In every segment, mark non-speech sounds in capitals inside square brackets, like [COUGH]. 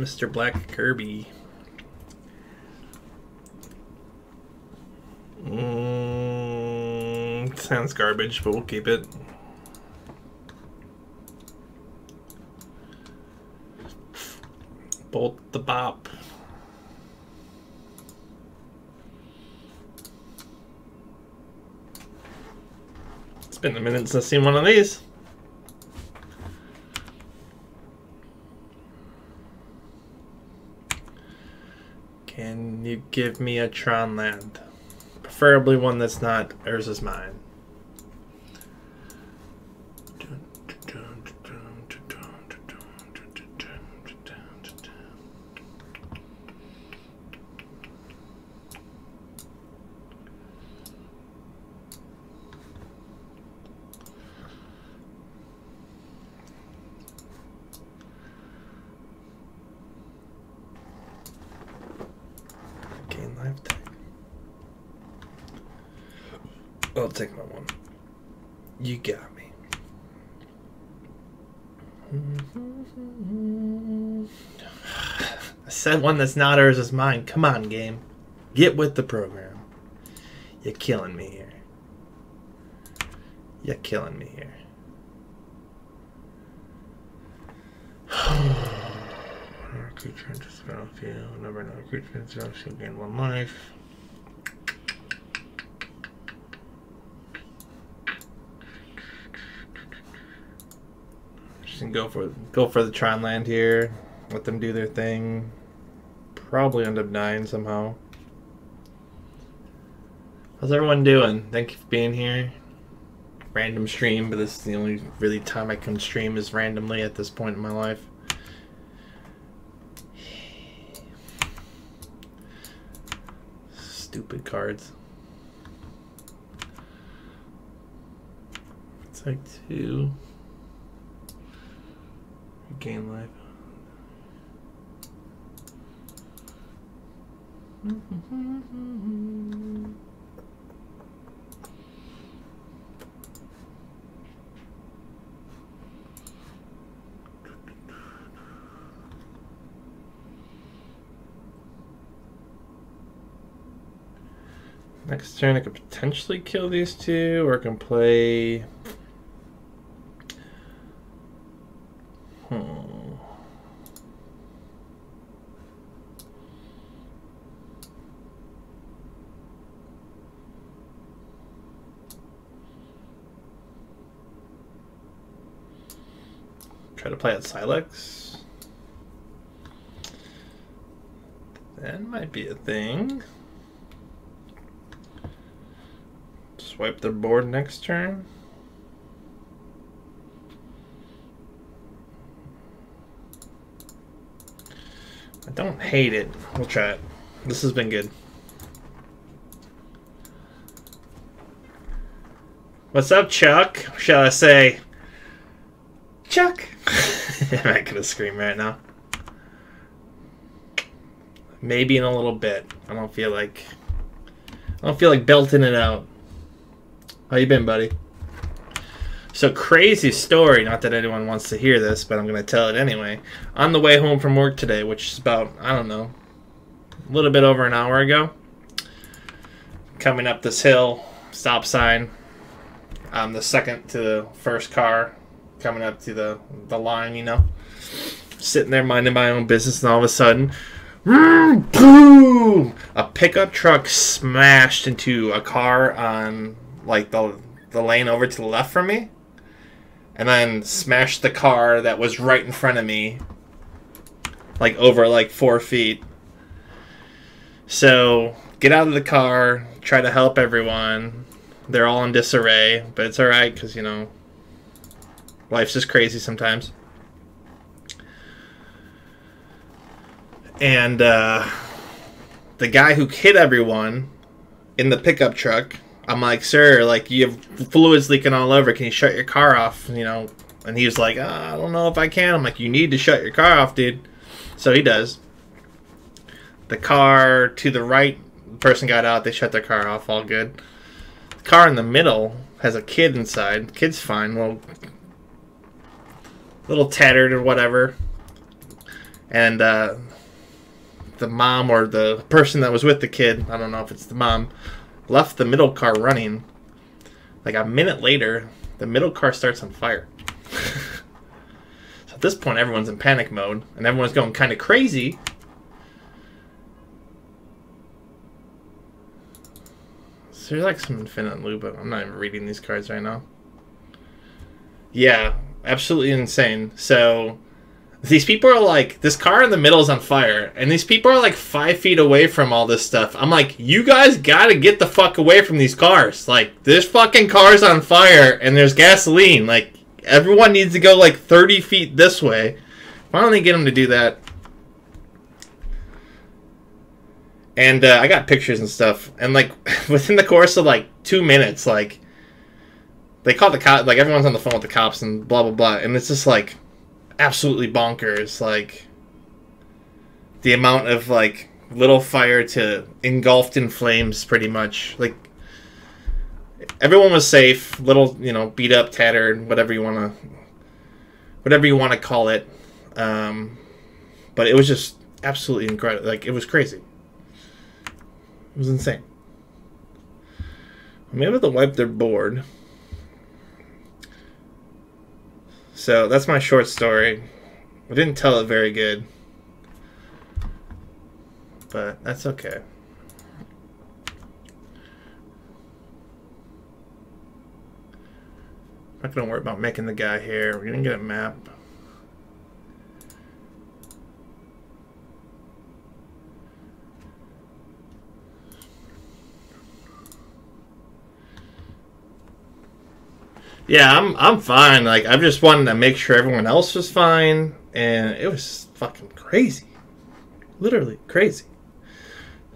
Mr. Black Kirby. Mm, sounds garbage, but we'll keep it. Bolt the Bop. It's been a minute since I've seen one of these. Can you give me a Tron Land? Preferably one that's not Urza's Mine. Gain life tag. I'll take my one. You got me. [LAUGHS] I said one that's not Urza's Mine. Come on, game. Get with the program. You're killing me here. You're killing me here. [SIGHS] Creature enters the battlefield. Never know. Creature enters the battlefield. Gain one life. Gonna go for go for the Tron land here. Let them do their thing. Probably end up dying somehow. How's everyone doing? Thank you for being here. Random stream, but this is the only really time I can stream is randomly at this point in my life. Stupid cards. It's like two. Gain life. Next turn, I could potentially kill these two, or I can play. Sylex. That might be a thing. Swipe their board next turn. I don't hate it. We'll try it. This has been good. What's up, Chuck? Shall I say, Chuck? [LAUGHS] I'm not gonna scream right now. Maybe in a little bit. I don't feel like. I don't feel like belting it out. How you been, buddy? So crazy story. Not that anyone wants to hear this, but I'm gonna tell it anyway. On the way home from work today, which is about I don't know, a little bit over an hour ago. Coming up this hill, stop sign. I'm the second to the first car, coming up to the the line. You know, sitting there minding my own business, and all of a sudden. Boom! A pickup truck smashed into a car on like the the lane over to the left from me, and then smashed the car that was right in front of me, like over like four feet. So get out of the car, try to help everyone. They're all in disarray, but it's all right because you know life's just crazy sometimes. And uh, the guy who hit everyone in the pickup truck I'm like, sir, like you have fluids leaking all over. Can you shut your car off? You know, and he was like, oh, I don't know if I can. I'm like, you need to shut your car off, dude. So he does. The car to the right, person got out. They shut their car off. All good. The car in the middle has a kid inside. The kid's fine. Little, little tattered or whatever. and uh, the mom or the person that was with the kid, I don't know if it's the mom, left the middle car running. Like a minute later, the middle car starts on fire. [LAUGHS] so at this point, everyone's in panic mode, and everyone's going kind of crazy. So there's like some infinite loop, but I'm not even reading these cards right now. Yeah, absolutely insane. So these people are like, this car in the middle is on fire, and these people are like five feet away from all this stuff. I'm like, you guys gotta get the fuck away from these cars. Like, this fucking car's on fire, and there's gasoline. Like, everyone needs to go like 30 feet this way. They get them to do that? And uh, I got pictures and stuff, and like [LAUGHS] within the course of like two minutes, like they call the cop, like everyone's on the phone with the cops and blah blah blah, and it's just like absolutely bonkers. Like the amount of like little fire to engulfed in flames, pretty much. Like everyone was safe, little you know beat up, tattered, whatever you want to, whatever you want to call it. Um, but it was just absolutely incredible. Like it was crazy. It was insane. I'm able to wipe their board. So that's my short story. I didn't tell it very good. But that's okay. I'm Not gonna worry about making the guy here. We're gonna get a map. Yeah, I'm I'm fine. Like I just wanted to make sure everyone else was fine, and it was fucking crazy, literally crazy.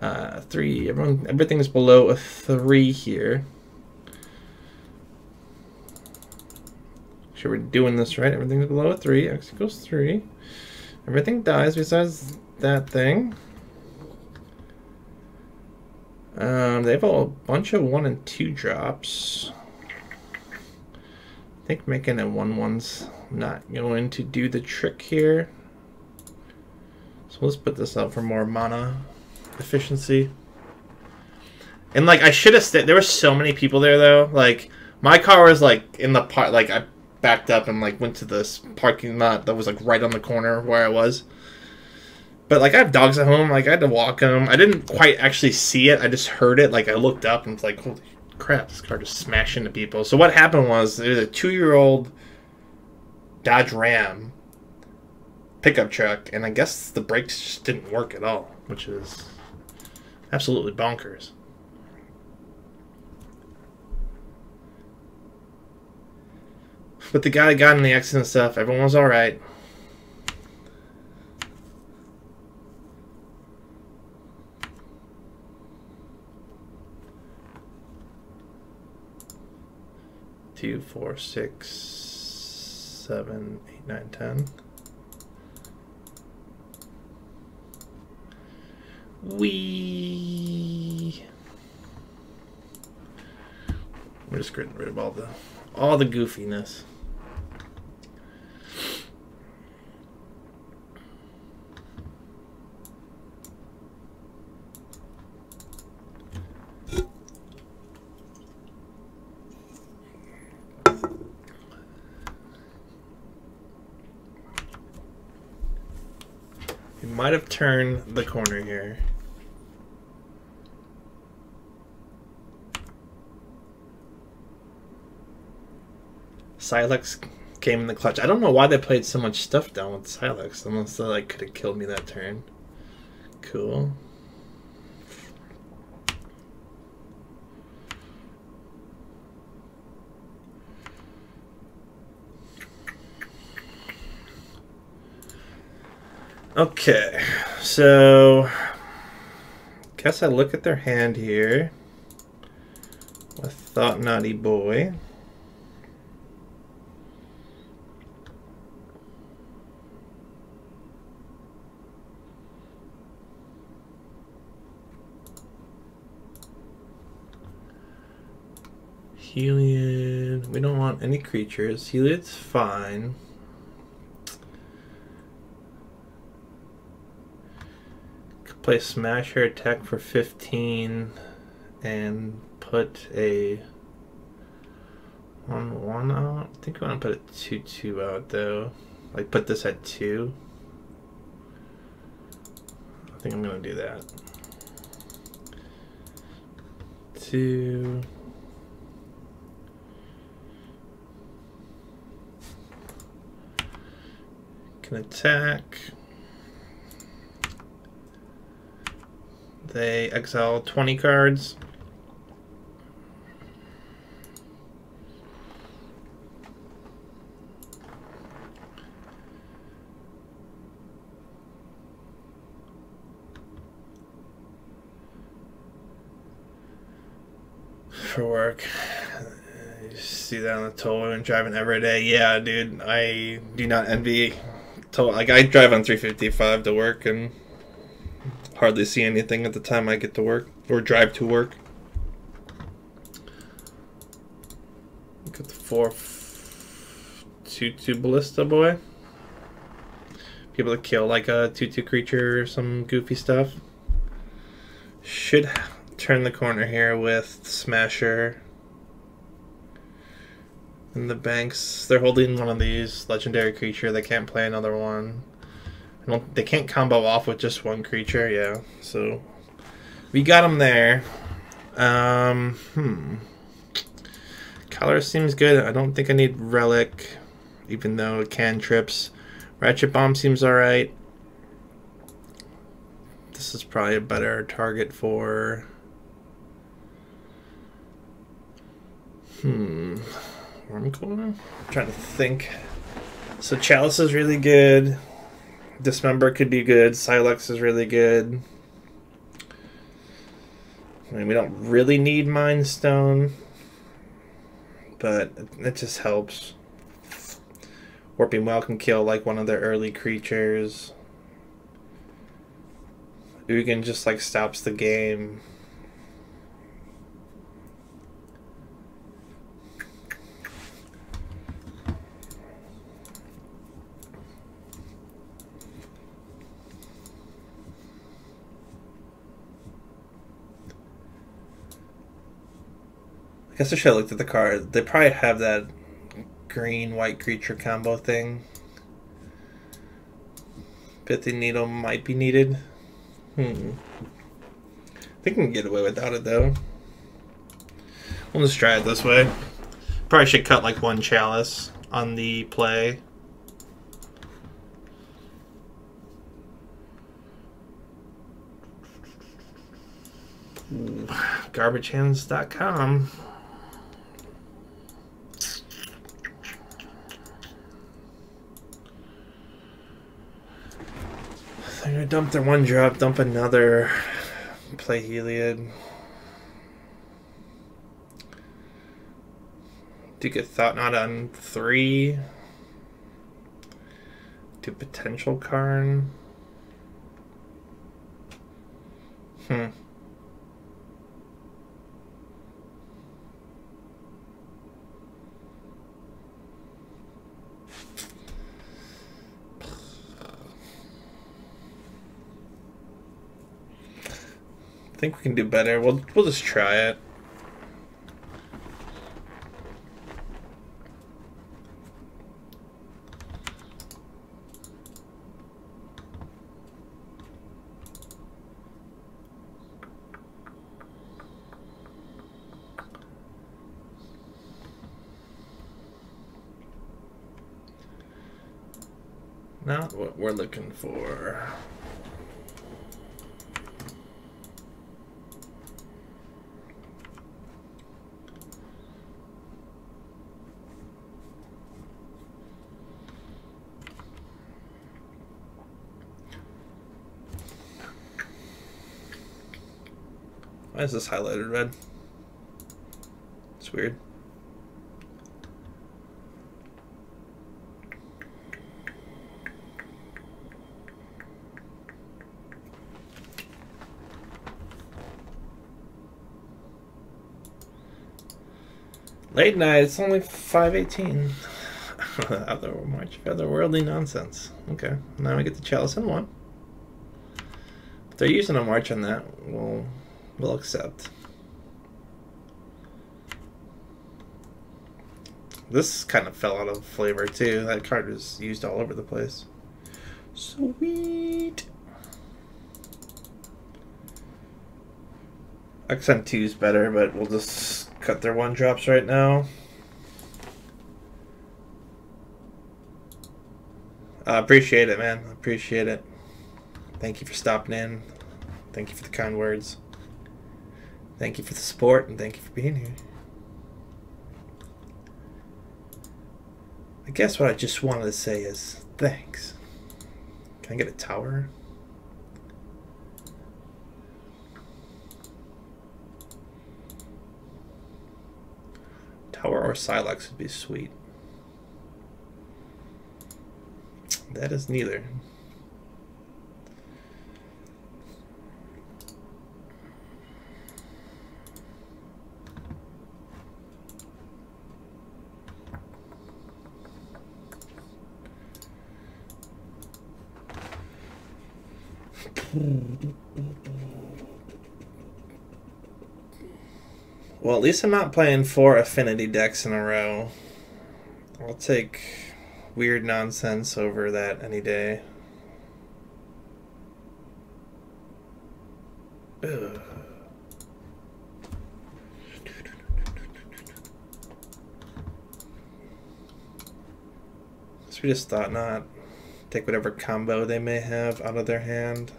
Uh, three. Everyone, everything's below a three here. Sure, we're doing this right. Everything's below a three. X equals three. Everything dies besides that thing. Um, they have a bunch of one and two drops think making a 1-1's not going to do the trick here. So let's put this up for more mana efficiency. And like I should have stayed. There were so many people there though. Like my car was like in the part. Like I backed up and like went to this parking lot that was like right on the corner where I was. But like I have dogs at home. Like I had to walk them. I didn't quite actually see it. I just heard it. Like I looked up and was like, holy crap, this car just smashed into people. So what happened was there was a two-year-old Dodge Ram pickup truck, and I guess the brakes just didn't work at all, which is absolutely bonkers. But the guy got in the accident stuff, everyone was alright. Two, four, six, seven, eight, nine, ten. We. We're just getting rid of all the all the goofiness. Turned the corner here. Sylex came in the clutch. I don't know why they played so much stuff down with Sylex, unless they like could have killed me that turn. Cool. Okay, so guess I look at their hand here with Thought Naughty Boy. Heliod, we don't want any creatures. Heliod's fine. Play Smasher attack for 15 and put a 1 1 out. I think we want to put a 2 2 out though. Like put this at 2. I think I'm going to do that. 2. Can attack. They exile 20 cards. For work. You see that on the toll and driving every day. Yeah, dude, I do not envy toll. Like, I drive on 355 to work and hardly see anything at the time I get to work or drive to work. Got the four two two ballista boy. Be able to kill like a two two creature or some goofy stuff. Should turn the corner here with Smasher. And the banks, they're holding one of these legendary creature. They can't play another one. I don't, they can't combo off with just one creature, yeah. So we got them there. Um, hmm. Color seems good. I don't think I need Relic, even though it can trips. Ratchet Bomb seems alright. This is probably a better target for... Hmm. Wurmcoil? I'm trying to think. So Chalice is really good. Dismember could be good. Sylex is really good. I mean, we don't really need Mind Stone, but it just helps. Warping Wail can kill like one of their early creatures. Ugin just like stops the game. Guess I should have looked at the card. They probably have that green white creature combo thing. Pithing Needle might be needed. Hmm. I think we can get away without it though. We'll just try it this way. Probably should cut like one chalice on the play. GarbageHands.com. They're gonna dump their one drop, dump another, play Heliod. Do get Thought-Knot on three. Do potential Karn. Hmm. Think we can do better. We'll we'll just try it. Not what we're looking for. Why is this highlighted red? It's weird. Late night, it's only 518. [LAUGHS] Other March of otherworldly nonsense. Okay, now we get the chalice in one. they're using a march on that, we'll we'll accept. This kind of fell out of flavor too. That card was used all over the place. Sweet. XM2 is better, but we'll just cut their one drops right now. I uh, appreciate it, man. Appreciate it. Thank you for stopping in. Thank you for the kind words. Thank you for the support, and thank you for being here. I guess what I just wanted to say is thanks. Can I get a tower? Tower or Sylex would be sweet. That is neither. Well, at least I'm not playing four affinity decks in a row. I'll take weird nonsense over that any day. Ugh. So we just Thought-Knot. Take whatever combo they may have out of their hand.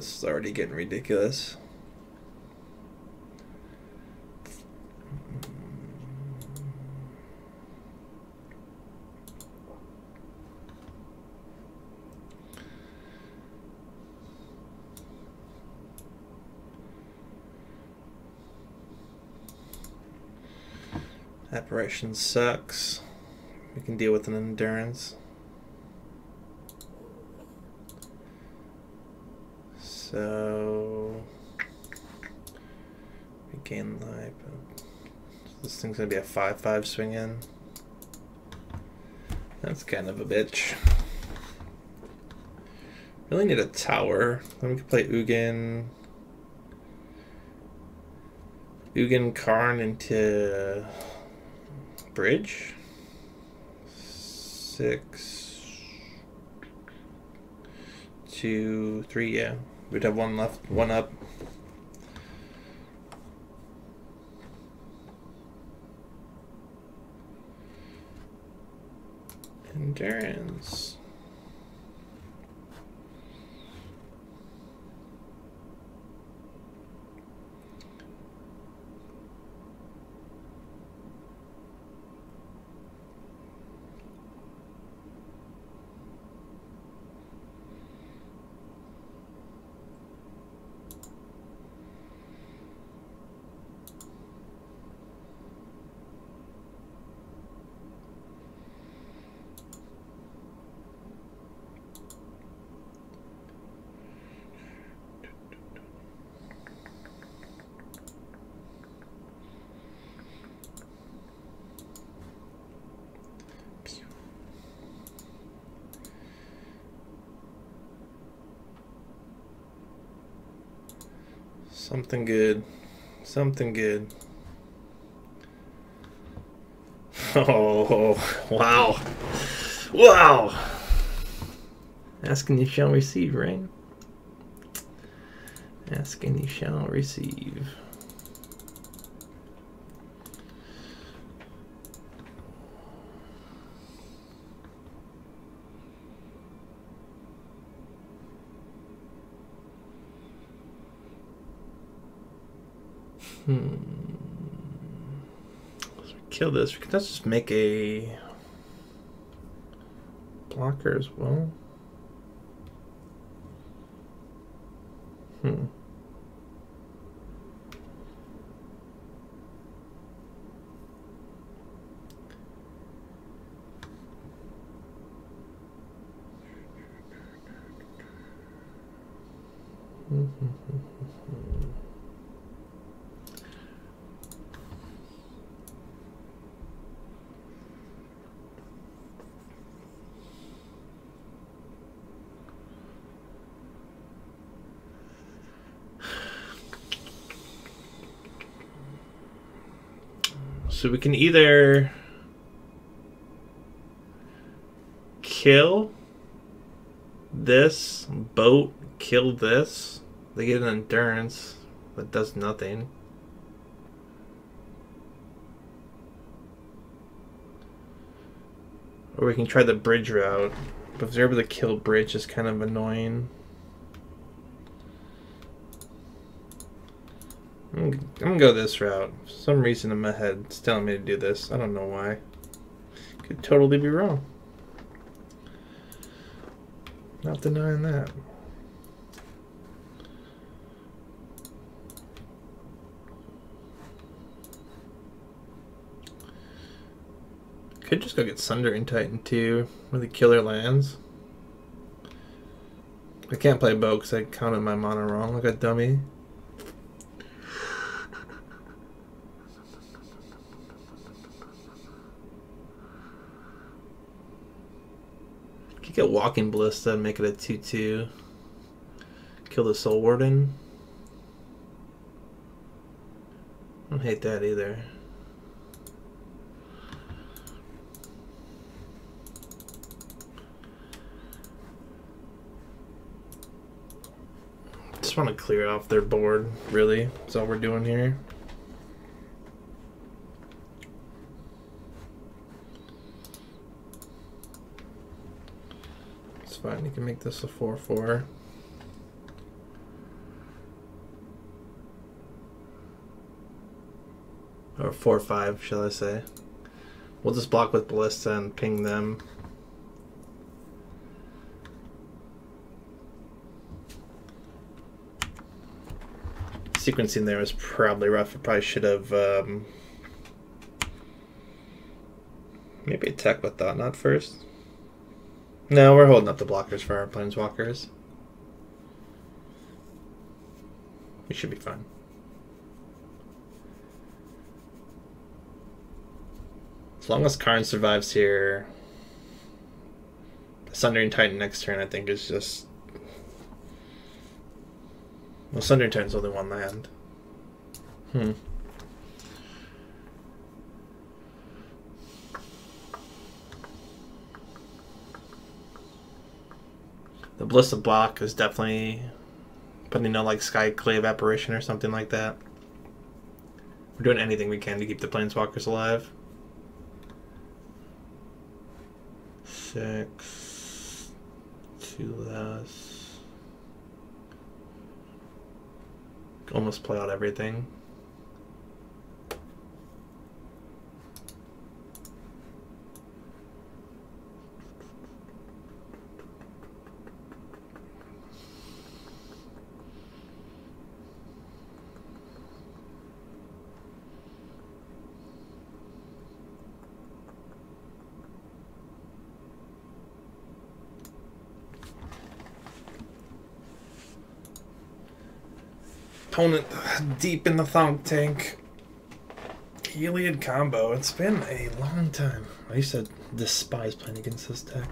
This is already getting ridiculous. Apparition sucks. We can deal with an endurance. So we gain life. This thing's gonna be a five-five swing in. That's kind of a bitch. Really need a tower. Then we can play Ugin. Ugin Karn into bridge. Six, two, three, yeah. We'd have one left, one up. Endurance. Something good. Something good. [LAUGHS] Oh, wow. Wow. Asking you shall receive, right? Asking you shall receive. Hmm. Kill this. We can just make a blocker as well. Hmm. So we can either kill this boat, kill this. They get an endurance that does nothing. Or we can try the bridge route. But if they're able to kill bridge, is kind of annoying. I'm, gonna go this route. For some reason in my head, it's telling me to do this. I don't know why. Could totally be wrong. Not denying that. Could just go get Sundering Titan too. the killer lands. I can't play bow because I counted my mana wrong like a dummy. Could get Walking Ballista and make it a 2-2. Kill the Soul Warden. I don't hate that either. Just want to clear off their board, really. That's all we're doing here. You can make this a 4-4. Or 4-5, shall I say. We'll just block with Ballista and ping them. Sequencing there was probably rough. I probably should have um, maybe attack with that not first. No, we're holding up the blockers for our planeswalkers. We should be fine. As long as Karn survives here, Sundering Titan next turn I think is just well, Sundering Titan's only one land. Hmm. Ballista block is definitely putting know like Skyclave Apparition or something like that. We're doing anything we can to keep the Planeswalkers alive. Six. Two less. almost play out everything. Opponent deep in the thunk tank. Heliod combo. It's been a long time. I used to despise playing against this deck.